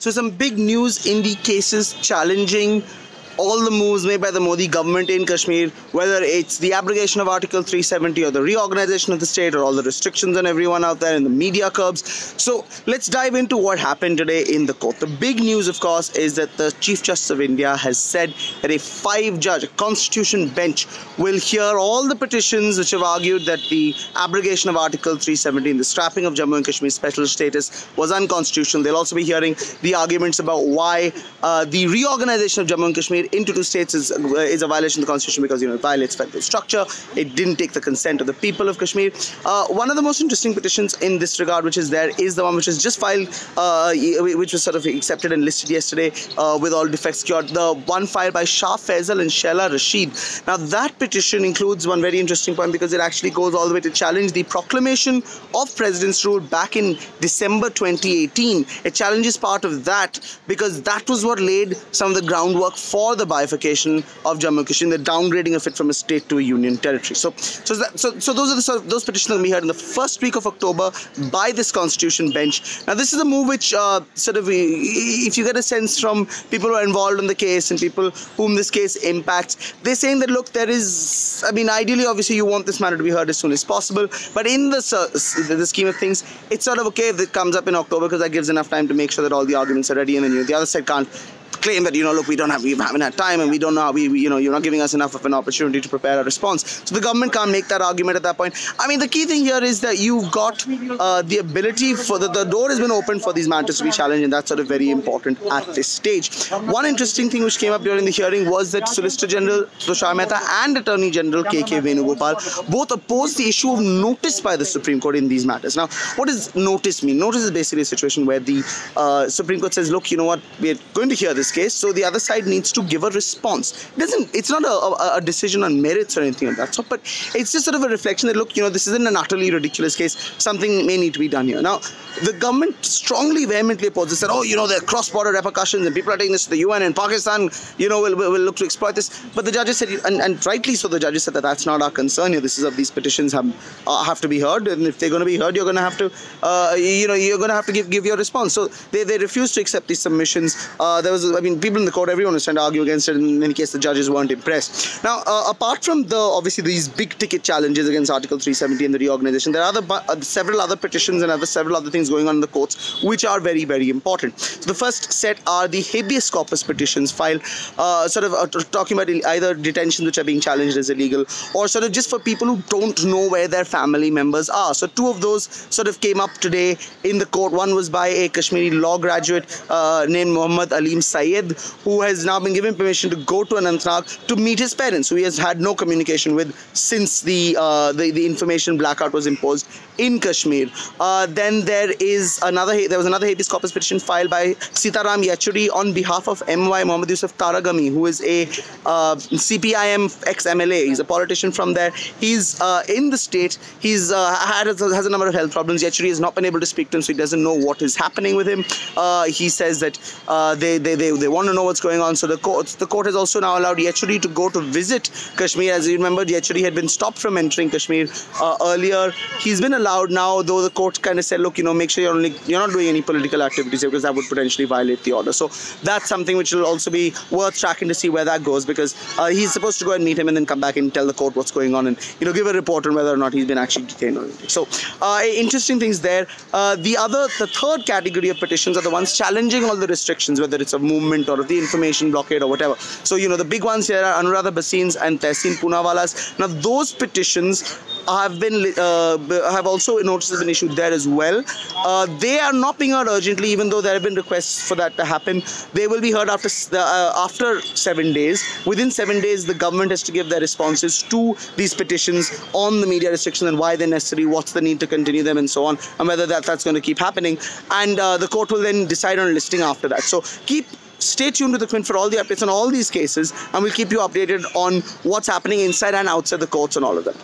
So some big news in the cases challenging all the moves made by the Modi government in Kashmir, whether it's the abrogation of Article 370 or the reorganization of the state or all the restrictions on everyone out there and the media curbs. So let's dive into what happened today in the court. The big news, of course, is that the Chief Justice of India has said that a five-judge constitution bench will hear all the petitions which have argued that the abrogation of Article 370 and the strapping of Jammu and Kashmir special status was unconstitutional. They'll also be hearing the arguments about why uh, the reorganization of Jammu and Kashmir into two states is, uh, is a violation of the constitution because you know it violates federal structure. It didn't take the consent of the people of Kashmir. Uh, one of the most interesting petitions in this regard, which is there, is the one which was just filed, uh, which was sort of accepted and listed yesterday with all defects cured. The one filed by Shah Faisal and Shehla Rashid. Now that petition includes one very interesting point because it actually goes all the way to challenge the proclamation of President's rule back in December 2018. It challenges part of that because that was what laid some of the groundwork for the bifurcation of Jammu and Kashmir, the downgrading of it from a state to a union territory. So, so, that, so, so those are the sort of, those petitions that we heard in the first week of October by this constitution bench. Now, this is a move which uh, sort of, if you get a sense from people who are involved in the case and people whom this case impacts, they're saying that look, there is, I mean, ideally, obviously, you want this matter to be heard as soon as possible, but in the, the scheme of things, it's sort of okay if it comes up in October because that gives enough time to make sure that all the arguments are ready and then you the other side can't claim that, you know, look, we don't have, we haven't had time and we don't know we, we, you know, you're not giving us enough of an opportunity to prepare a response. So the government can't make that argument at that point. I mean, the key thing here is that you've got uh, the ability for the, the door has been opened for these matters to be challenged and that's sort of very important at this stage. One interesting thing which came up during the hearing was that Solicitor General Tushar Mehta and Attorney General K.K. Venugopal both opposed the issue of notice by the Supreme Court in these matters. Now, what does notice mean? Notice is basically a situation where the uh, Supreme Court says, look, you know what, we're going to hear this case, so the other side needs to give a response. It doesn't. It's not a, a, a decision on merits or anything like that sort, but it's just sort of a reflection that look, you know, this isn't an utterly ridiculous case. Something may need to be done here. Now, the government strongly, vehemently opposes. Said, oh, you know, there are cross-border repercussions, and people are taking this to the UN, and Pakistan, you know, will, will, will look to exploit this. But the judges said, and, and rightly so, the judges said that that's not our concern here. This is of these petitions have uh, have to be heard, and if they're going to be heard, you're going to have to, uh, you know, you're going to have to give give your response. So they they refused to accept these submissions. Uh, there was, I mean, people in the court, everyone was trying to argue against it. In any case, the judges weren't impressed. Now, uh, apart from the obviously these big ticket challenges against Article 370 and the reorganization, there are other, uh, several other petitions and other several other things going on in the courts which are very very important. So the first set are the habeas corpus petitions filed, uh, sort of uh, talking about either detentions which are being challenged as illegal or sort of just for people who don't know where their family members are. So two of those sort of came up today in the court. One was by a Kashmiri law graduate uh, named Muhammad Alim Sayed, who has now been given permission to go to Anantnag to meet his parents, who he has had no communication with since the uh, the, the, information blackout was imposed in Kashmir. Uh, then there is another there was another habeas corpus petition filed by Sitaram Yechury on behalf of MY Muhammad Yusuf Tarigami, who is a uh, CPIM ex-MLA. He's a politician from there. He's uh, in the state. He's uh, had has a number of health problems. Yechury has not been able to speak to him, so he doesn't know what is happening with him. Uh, he says that they, they, they, they want to know what's going on. So the court, the court has also now allowed Yechury to go to visit Kashmir. As you remember, Yechury had been stopped from entering Kashmir uh, earlier. He's been allowed now, though the court kind of said, look, you know, make sure you're only you're not doing any political activities because that would potentially violate the order. So that's something which will also be worth tracking to see where that goes because uh, he's supposed to go and meet him and then come back and tell the court what's going on and you know give a report on whether or not he's been actually detained or anything. So uh, interesting things there. Uh, the other, the third category of petitions are the ones challenging all the restrictions, whether it's a movement or the information blockade or whatever. So, you know, the big ones here are Anuradha Bhasin's and Tehseen Poonawalla's. Now, those petitions have been uh, have also notices been issued there as well. Uh, they are not being heard urgently, even though there have been requests for that to happen. They will be heard after uh, after seven days. Within seven days, the government has to give their responses to these petitions on the media restrictions and why they're necessary, what's the need to continue them, and so on, and whether that that's going to keep happening. And uh, the court will then decide on listing after that. So keep stay tuned to the Quint for all the updates on all these cases and we'll keep you updated on what's happening inside and outside the courts and all of that.